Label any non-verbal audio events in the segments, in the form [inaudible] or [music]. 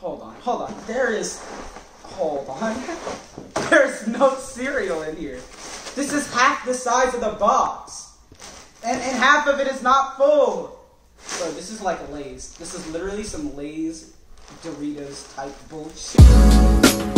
Hold on, hold on. There is. Hold on. [laughs] There's no cereal in here. This is half the size of the box. And, and half of it is not full. Bro, this is like Lay's. This is literally some Lay's Doritos type bullshit.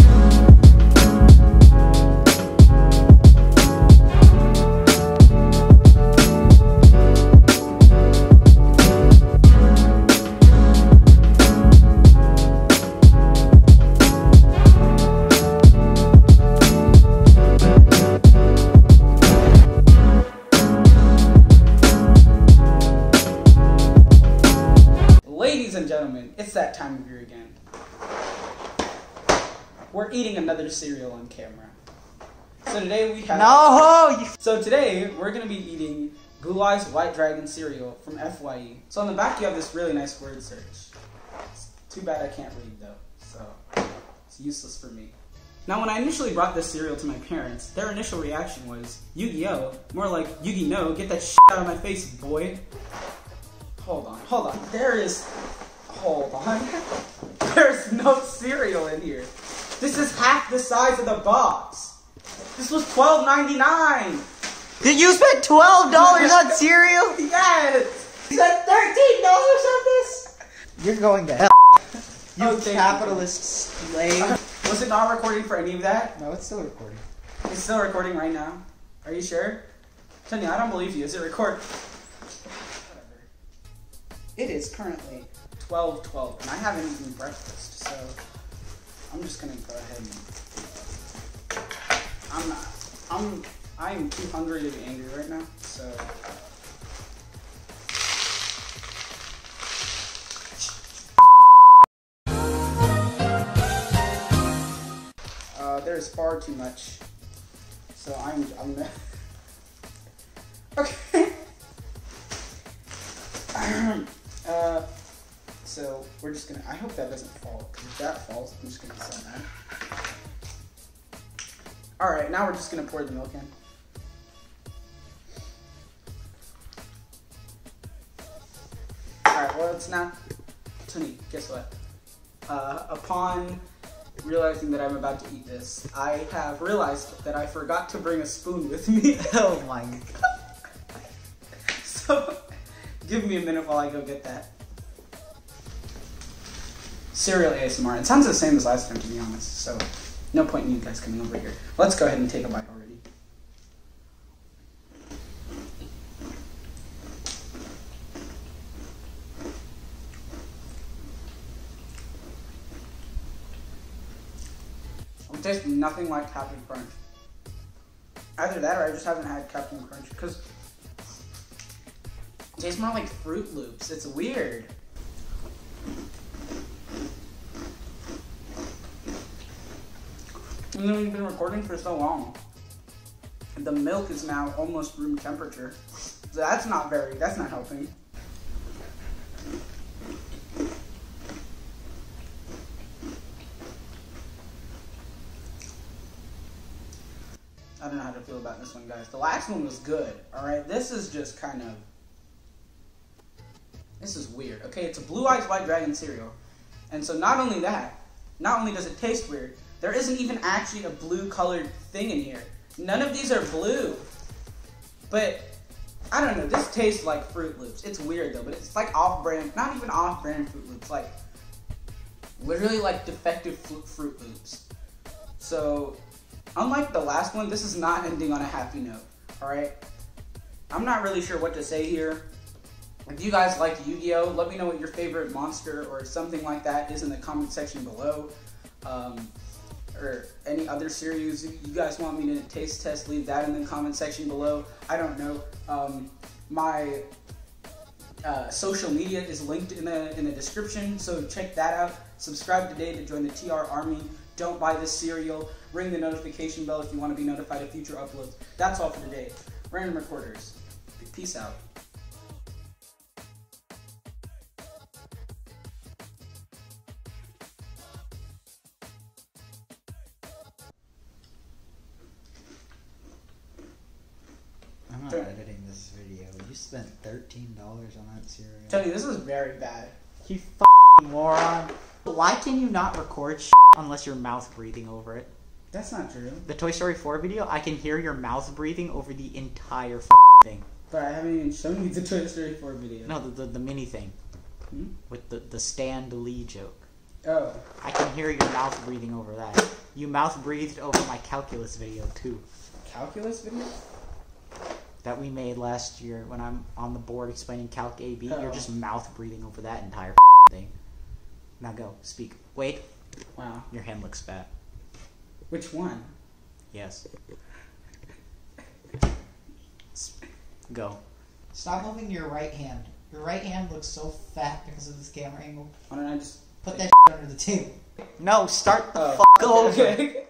It's that time of year again. We're eating another cereal on camera. So today we have. No, So today we're gonna be eating Blue Eyes White Dragon cereal from FYE. So on the back you have this really nice word search. It's too bad I can't read though, so it's useless for me. Now when I initially brought this cereal to my parents, their initial reaction was Yu-Gi-Oh! More like Yu-Gi-No! Get that shit out of my face, boy. Hold on, hold on. There is. Hold on. Oh [laughs] There's no cereal in here. This is half the size of the box. This was $12.99. did you spend twelve dollars on [laughs] cereal? Yes. You spent thirteen dollars on this? You're going to hell. You Oh, capitalist slave. Was it not recording for any of that? No, it's still recording. It's still recording right now. Are you sure? Tony, I don't believe you. Is it record? Whatever. It is currently twelve twelve, and I haven't eaten breakfast, so I'm just gonna go ahead and. I'm not. I'm. I am too hungry to be angry right now, so. Uh, there's far too much. So I'm I'm gonna [laughs] Okay. [clears throat] uh so we're just gonna I hope that doesn't fall, because if that falls, I'm just gonna be so mad. Alright, now we're just gonna pour the milk in. Alright, well it's not Tony, guess what? Uh, upon realizing that I'm about to eat this, I have realized that I forgot to bring a spoon with me. [laughs] Oh my god. [laughs] so, give me a minute while I go get that. Cereal ASMR. It sounds the same as last time, to be honest. So, no point in you guys coming over here. Let's go ahead and take a bite already. It tastes nothing like Captain Crunch. Either that or I just haven't had Captain Crunch because it tastes more like Froot Loops. It's weird. And then we've been recording for so long. The milk is now almost room temperature. So that's not very, that's not helping. I don't know how to feel about this one, guys. The last one was good, alright? This is just kind of. This is weird. Okay, it's a Blue Eyes White Dragon cereal. And so, not only that, not only does it taste weird, there isn't even actually a blue colored thing in here. None of these are blue. But, I don't know, this tastes like Froot Loops. It's weird though, but it's like off brand, not even off brand Froot Loops, like literally like defective Froot Loops. So, unlike the last one, this is not ending on a happy note. All right. I'm not really sure what to say here. If you guys like Yu-Gi-Oh, let me know what your favorite monster or something like that is in the comment section below. Um, or any other series you guys want me to taste test, leave that in the comment section below. I don't know. Um, my uh, social media is linked in the in the description, so check that out. Subscribe today to join the TR Army. Don't buy this cereal. Ring the notification bell if you want to be notified of future uploads. That's all for today. Random Recorders. Peace out. Spent thirteen dollars on that cereal. Tony, this is very bad. You f***ing moron. Why can you not record unless you're mouth breathing over it? That's not true. The Toy Story 4 video, I can hear your mouth breathing over the entire thing. But I haven't even shown you the Toy Story 4 video. No, the, the, the mini thing. Hmm? With the, the Stan Lee joke. Oh. I can hear your mouth breathing over that. You mouth breathed over my calculus video too. Calculus video? That we made last year when I'm on the board explaining Calc AB. Oh. You're just mouth breathing over that entire thing. Now go, speak. Wait, Wow. your hand looks fat. Which one? Yes. Go. Stop moving your right hand. Your right hand looks so fat because of this camera angle. Why don't I just. Put that [laughs] under the table. No, start the Oh, fuck over. okay. [laughs]